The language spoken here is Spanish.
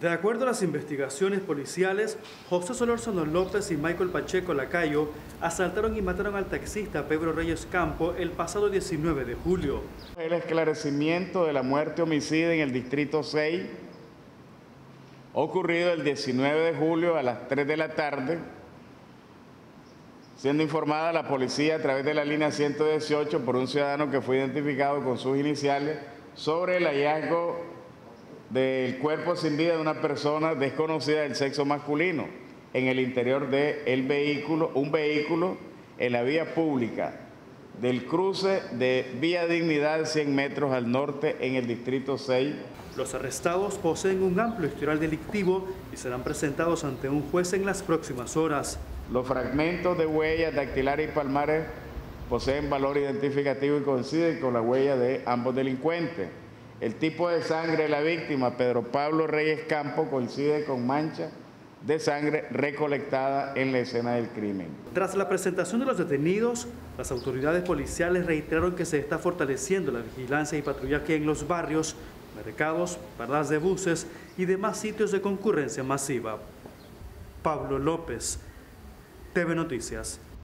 De acuerdo a las investigaciones policiales, José Solórzano López y Michael Pacheco Lacayo asaltaron y mataron al taxista Pedro Reyes Campo el pasado 19 de julio. El esclarecimiento de la muerte homicida en el Distrito 6, ocurrido el 19 de julio a las 3 de la tarde, siendo informada la policía a través de la línea 118 por un ciudadano que fue identificado con sus iniciales sobre el hallazgo del cuerpo sin vida de una persona desconocida del sexo masculino en el interior del vehículo, un vehículo en la vía pública del cruce de Vía Dignidad 100 metros al norte en el Distrito 6. Los arrestados poseen un amplio historial delictivo y serán presentados ante un juez en las próximas horas. Los fragmentos de huellas dactilares y palmares poseen valor identificativo y coinciden con la huella de ambos delincuentes. El tipo de sangre de la víctima, Pedro Pablo Reyes Campo, coincide con mancha de sangre recolectada en la escena del crimen. Tras la presentación de los detenidos, las autoridades policiales reiteraron que se está fortaleciendo la vigilancia y patrullaje en los barrios, mercados, paradas de buses y demás sitios de concurrencia masiva. Pablo López, TV Noticias.